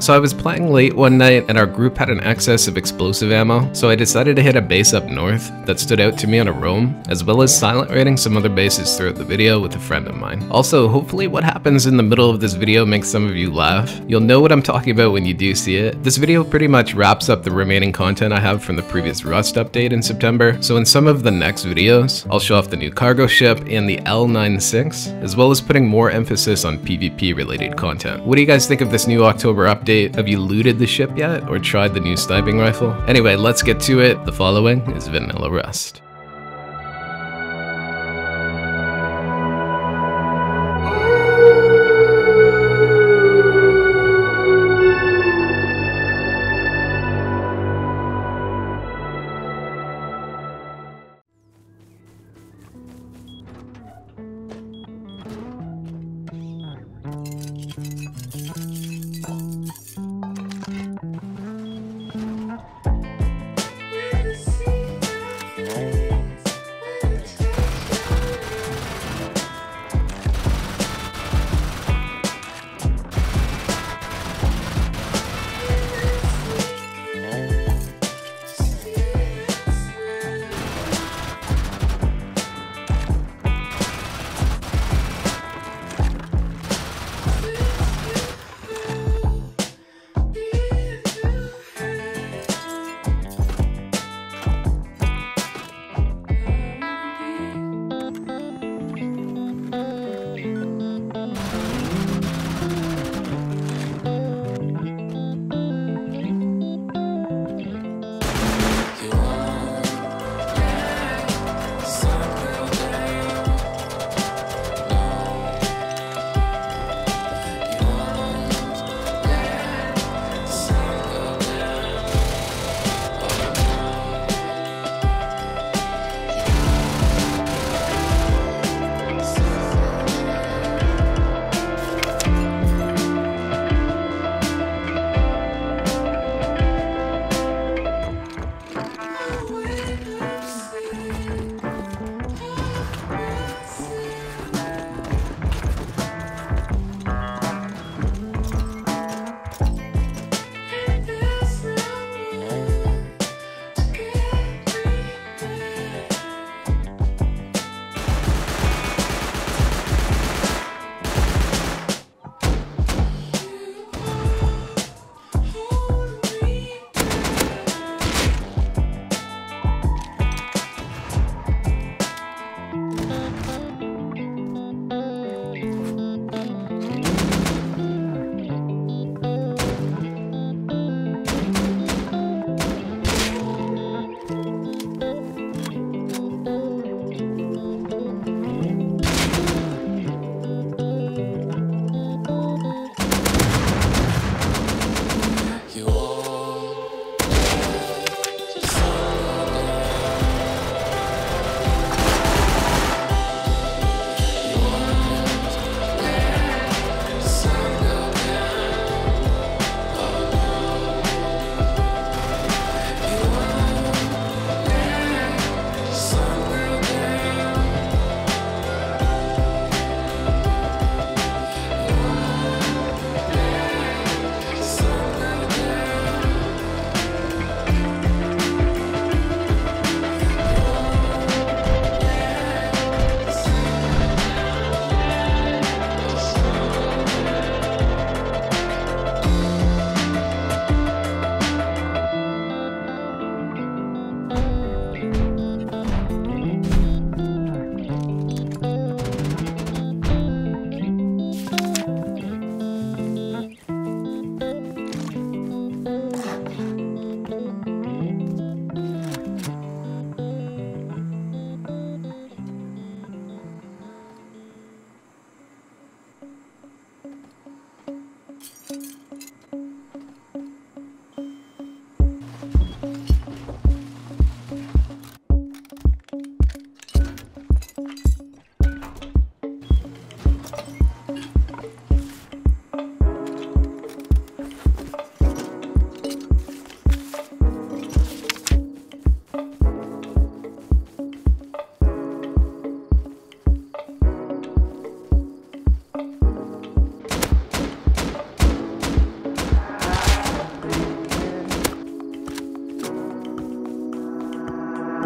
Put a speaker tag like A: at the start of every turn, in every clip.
A: So I was playing late one night and our group had an excess of explosive ammo, so I decided to hit a base up north that stood out to me on a roam, as well as silent raiding some other bases throughout the video with a friend of mine. Also, hopefully what happens in the middle of this video makes some of you laugh. You'll know what I'm talking about when you do see it. This video pretty much wraps up the remaining content I have from the previous Rust update in September, so in some of the next videos, I'll show off the new cargo ship and the L96, as well as putting more emphasis on PvP related content. What do you guys think of this new October update? Update. Have you looted the ship yet or tried the new sniping rifle? Anyway, let's get to it. The following is Vanilla Rust.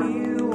B: you.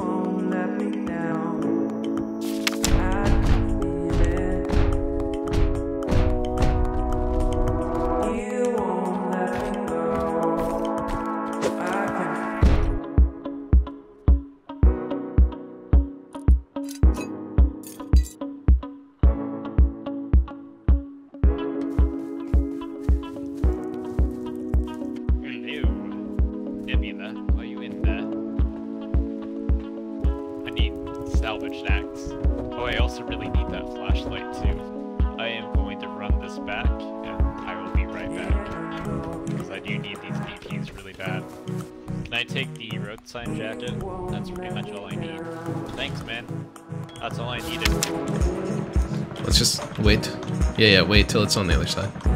B: Snacks. Oh, I also really need that flashlight too. I am going to run this back, and I will be right back. Because I do need these DTs really bad. Can I take the road sign jacket? That's pretty much all I need. Thanks, man. That's all I needed.
A: Let's just wait. Yeah, yeah, wait till it's on the other side.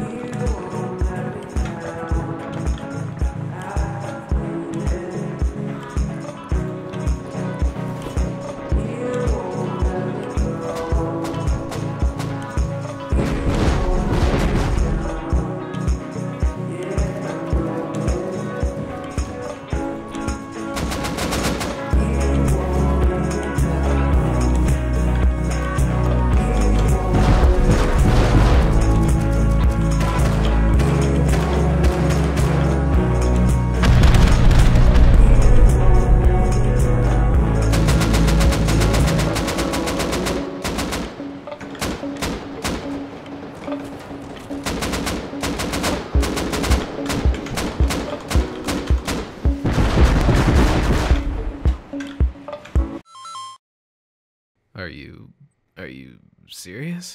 A: Serious?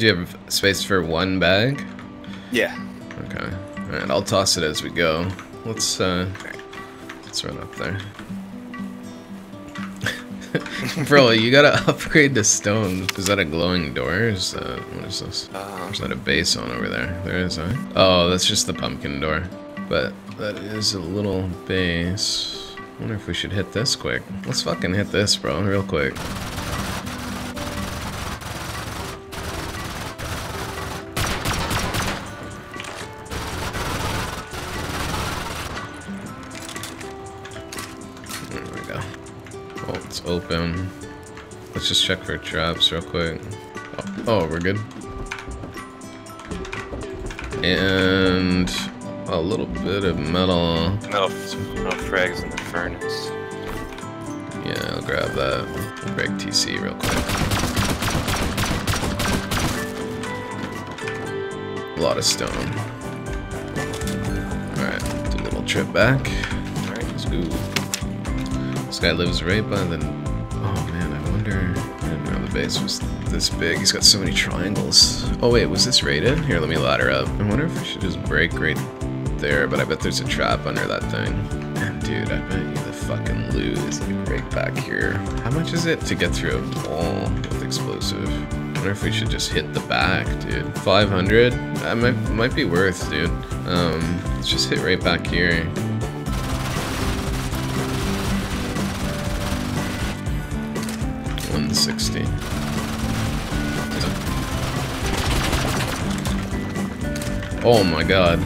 A: Do you have space for one bag?
C: Yeah.
A: Okay. Alright, I'll toss it as we go. Let's uh let's run up there. Bro, you gotta upgrade the stone. Is that a glowing door? Is that what is this?
C: Uh,
A: Is that a base on over there? There is, huh? Oh, that's just the pumpkin door. But that is a little base. wonder if we should hit this quick. Let's fucking hit this, bro, real quick. Open. Let's just check for traps real quick. Oh, oh, we're good. And a little bit of metal.
C: metal, metal frags in the furnace.
A: Yeah, I'll grab that. I'll break TC real quick. A lot of stone. Alright, do a little trip back. Alright, let's go. This guy lives right by the... I. Didn't know the base was this big. He's got so many triangles. Oh wait, was this raided? Here, let me ladder up. I wonder if we should just break right there, but I bet there's a trap under that thing. And dude, I bet you the fucking like right back here. How much is it to get through a wall with explosive? I wonder if we should just hit the back, dude. 500? That might, might be worth, dude. Um, let's just hit right back here. One sixty. Oh my god.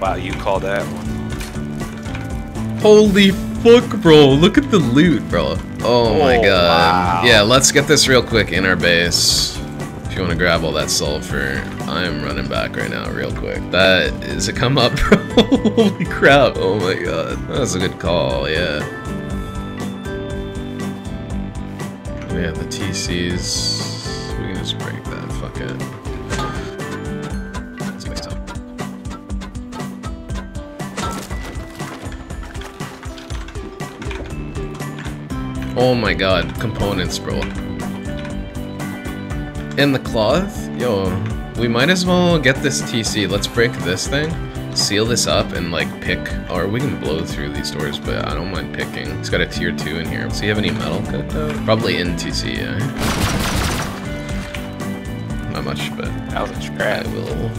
C: Wow, you call that one.
A: Holy fuck, bro. Look at the loot, bro. Oh, my
C: Oh,
A: god.
C: wow.
A: Yeah, let's get this real quick in our base. If you want to grab all that sulfur, I am running back right now, real quick. That is a come up, bro. Holy crap. Oh my god. That was a good call, yeah. Yeah, the TCs. We can just break that. Fuck it. Let's mix up. Oh my god, components, bro. And the cloth? Yo, We might as well get this TC. Let's break this thing, seal this up, and like pick. Or we can blow through these doors, but I don't mind picking. It's got a tier 2 in here. Does he have any metal cut though? Probably in TC, yeah. Not much, but
C: That was a
A: I
C: scrap.
A: will.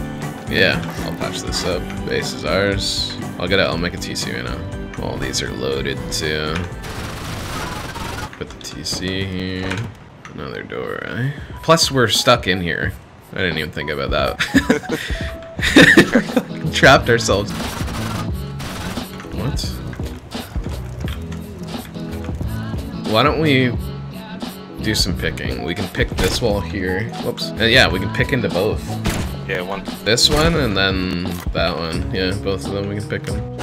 A: Yeah, I'll patch this up. Base is ours. I'll get it. I'll make a TC right now. All these are loaded too. Put the TC here. Another door, right? Plus, we're stuck in here. I didn't even think about that. Trapped ourselves. What? Why don't we do some picking? We can pick this wall here. Whoops. Uh, yeah, we can pick into both.
C: Yeah, one.
A: This one and then that one. Yeah, both of them we can pick them.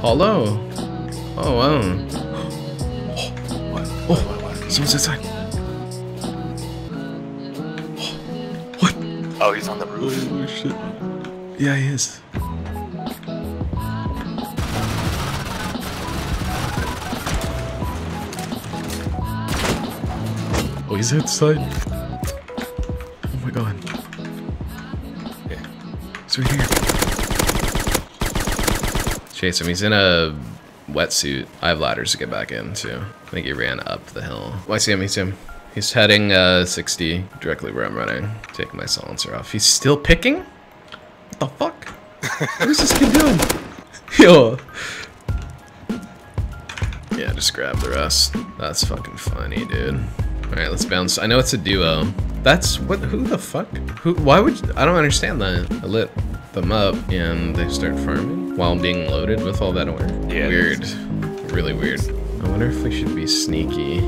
A: Hello. Oh, wow. Oh, oh, someone's inside. What?
C: Oh, he's on the roof.
A: Oh, shit. Yeah, he is. Oh, he's outside. Oh my god.
C: Yeah.
A: He's right here. Chase him. He's in a wetsuit. I have ladders to get back in too. I think he ran up the hill. Oh, I see him. I see him. He's heading uh, 60 directly where I'm running. Taking my silencer off. He's still picking? What the fuck? What is this kid doing? Yo. Yeah, just grab the rest. That's fucking funny, dude. Alright, let's bounce. I know it's a duo. That's what who the fuck? Who why would I don't understand that. I lit them up and they start farming while I'm being loaded with all that ore.
C: Yeah.
A: Weird. Really weird. I wonder if we should be sneaky.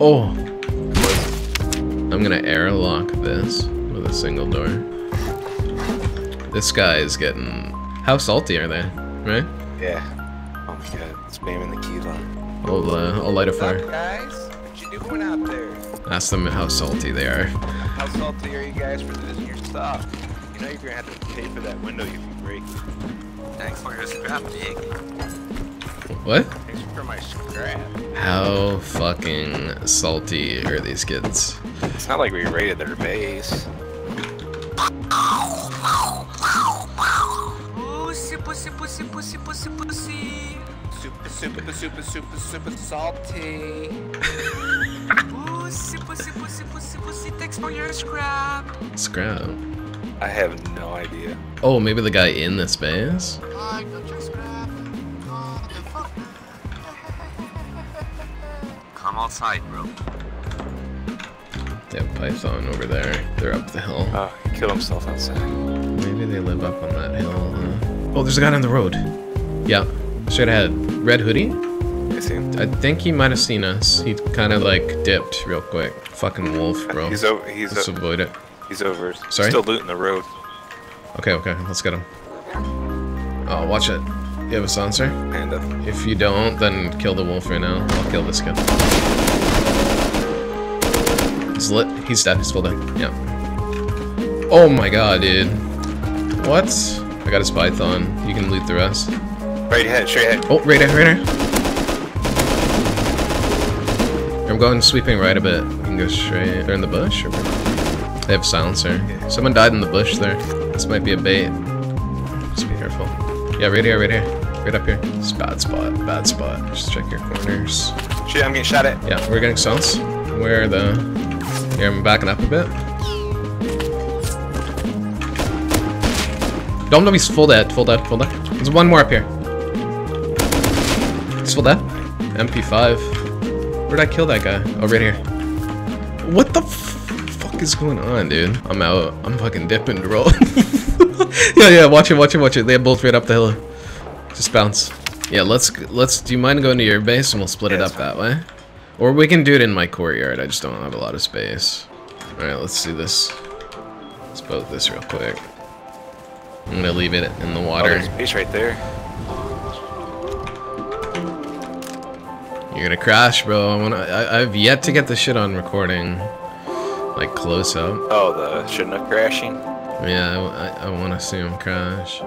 A: Oh. I'm gonna airlock this with a single door. This guy is getting. How salty are they? Right?
C: Yeah. Oh my god, spamming the keys on.
A: I'll, uh, I'll light a fire.
D: guys? What you doing out there?
A: Ask them how salty they are.
D: How salty are you guys for losing your stuff? You know you're gonna have to pay for that window if you break. Thanks for your scrap, Nick.
A: What?
D: Thanks for my scrap.
A: How fucking salty are these kids?
C: It's not like we raided their base.
D: Pussy, pussy, pussy, pussy, pussy, pussy. Super, super, super, super, super salty. pussy, pussy, pussy, pussy, pussy. Thanks for your scrap.
A: Scrap.
C: I have no idea.
A: Oh, maybe the guy in this base?
E: I got your scrap. Oh, the fuck?
D: Come outside, bro.
A: They have Python over there. They're up the hill.
C: Oh, he killed himself outside.
A: Maybe they live up on that hill, huh? Oh, there's a guy on the road. Yeah, straight ahead. Red hoodie?
C: I see.
A: I think he might have seen us. He kind of like dipped real quick. Fucking wolf, bro.
C: He's over. He's
A: Let's avoid it.
C: he's over.
A: Sorry?
C: Still looting the road.
A: Okay, okay, let's get him. Oh, watch it. You have a silencer?
C: And uh,
A: If you don't, then kill the wolf right now. I'll kill this kid. He's lit. He's dead. He's full dead. Yeah. Oh my god, dude. What? I got his python. You can loot the rest.
C: right ahead, straight ahead.
A: Oh, right there, right there. I'm going sweeping right a bit. You can go straight. They're in the bush? Or... They have silencer. Someone died in the bush there. This might be a bait. Just be careful. Yeah, right here, right here. Right up here. It's a bad spot. Bad spot. Just check your corners.
C: Shit, I'm getting shot at.
A: Yeah, we're getting silence. Where the... Here, I'm backing up a bit. Dom Dom, he's full dead, full dead, full dead. There's one more up here. He's full dead. MP5. Where'd I kill that guy? Oh, right here. What the f fuck is going on, dude? I'm out. I'm fucking dipping to roll. yeah, yeah, watch it, watch it, watch it. They have both right up the hill. Just bounce. Yeah, let's, let's, do you mind going to your base and we'll split it up
C: it's
A: that way? Or we can do it in my courtyard, I just don't have a lot of space. Alright, let's do this. Let's boat this real quick. I'm gonna leave it in the
C: Oh,
A: water.
C: there's a piece right there.
F: You're gonna crash, bro. I wanna. I, I've yet to get the shit on recording, like close up.
C: Oh, the Chinook crashing?
F: Yeah, I, I, I want to see him crash.